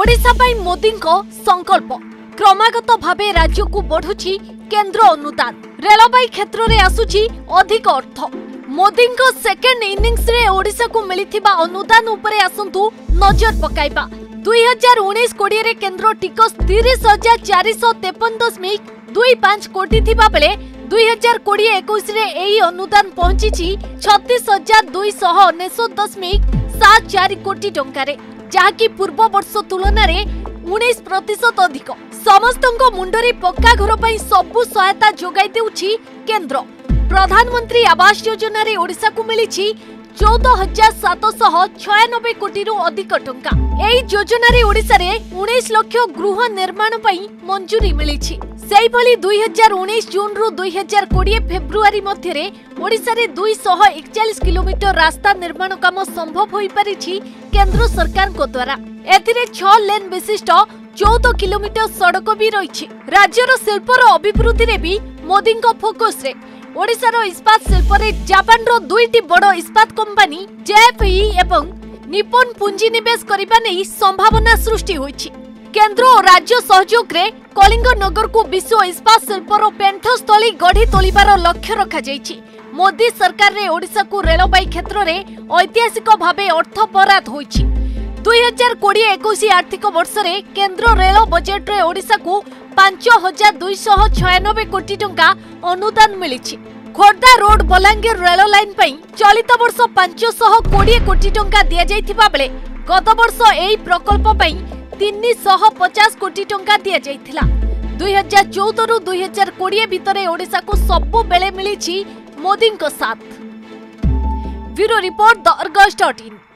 ওড়িশা পাই মোদিঙ্ক সংকল্প ক্রমাগত ভাবে রাজ্যকু বঢ়ুছি কেন্দ্র অনুদান রেলবাই ক্ষেত্রে আসুছি অধিক অর্থ মোদিঙ্ক সেকেন্ড ইনিংসরে ওড়িশাকু মিলিথিবা অনুদান উপরে আসন্তু নজর পকাইবা দুই হাজার উনিশ কোড়িয়ে কেন্দ্র টিকস তিরিশ হাজার চারিশ তেপন দশমিক দুই পাঁচ কোটি থিবা বেলে দুই হাজার কোড়িয়ে একুশে এই অনুদান পৌঁছিছি ছত্রিশ হাজার দুইশহ অনেশত দশমিক সাত চারি কোটি টঙ্কায় ଯାହାକି ପୂର୍ବ ବର୍ଷ ତୁଳନାରେ ଉଣେଇଶ ପ୍ରତିଶତ ଅଧିକ ସମସ୍ତଙ୍କ ମୁଣ୍ଡରେ ପକ୍କା ଘର ପାଇଁ ସବୁ ସହାୟତା ଯୋଗାଇ ଦେଉଛି କେନ୍ଦ୍ର ପ୍ରଧାନମନ୍ତ୍ରୀ ଆବାସ ଯୋଜନାରେ ଓଡ଼ିଶାକୁ ମିଳିଛି চৌদ হাজার সাতশহ ছয়ানব্বই কোটিরু অধিক টঙ্কা এই যোজনার ওড়শার উনিশ লক্ষ গৃহ নির্মাণ পাই মঞ্জুরি মিছে সেইভাবে দুই হাজার উনিশ জুন রু দুই হাজার কোড়িয়ে ফেব্রুয়ারি মধ্যে ওড়শার দুইশহ একচাশ কিলোমিটর রাস্তা নির্মাণ কাম সম্ভব হয়ে পারিছি কেন্দ্র সরকার দ্বারা এতে ছ লেন বিশিষ্ট চৌদ কিলোমিটর সড়ক বি রয়েছে রাজ্যর শিল্পর অভিবৃদ্ধি মোদী ফোকসে ଓଡ଼ିଶାର ଇସ୍ପାତ ଶିଳ୍ପରେ ଜାପାନର ଦୁଇଟି ବଡ଼ ଇସ୍ପାତ କୋମ୍ପାନୀ ଜେଏଫ୍ଇ ଏବଂ ନିପନ ପୁଞ୍ଜିନିବେଶ କରିବା ନେଇ ସମ୍ଭାବନା ସୃଷ୍ଟି ହୋଇଛି କେନ୍ଦ୍ର ଓ ରାଜ୍ୟ ସହଯୋଗରେ କଳିଙ୍ଗନଗରକୁ ବିଶ୍ୱ ଇସ୍ପାତ ଶିଳ୍ପର ପେଣ୍ଠସ୍ଥଳୀ ଗଢ଼ି ତୋଳିବାର ଲକ୍ଷ୍ୟ ରଖାଯାଇଛି ମୋଦି ସରକାରରେ ଓଡ଼ିଶାକୁ ରେଳବାଇ କ୍ଷେତ୍ରରେ ଐତିହାସିକ ଭାବେ ଅର୍ଥ ବରାଦ ହୋଇଛି দুই হাজার কোড়িয়ে একুশ আর্থিক বর্ষে কেন্দ্র রেল বজেট্রে ওড়শাকু পাঁচ হাজার দুইশহ ছয়ানবে কোটি টঙ্কা অনুদান মিছে Khordha road Balangir rail line পাই চলিত বর্ষ পাঁচশহ কোড়িয়ে কোটি টঙ্কা দিয়াযাই বেড়ে গত বর্ষ এই প্রকল্প পাই তিনশহ পচাশ কোটি টঙ্কা দিয়াযাই দুই হাজার চৌদরু দুই হাজার কোড়িয়ে ভিতরে ওড়শাকু সবুবেলে মিছে মোদীঙ্ সাথ ব্যুরো রিপোর্ট দ অর্গস্ট অটিন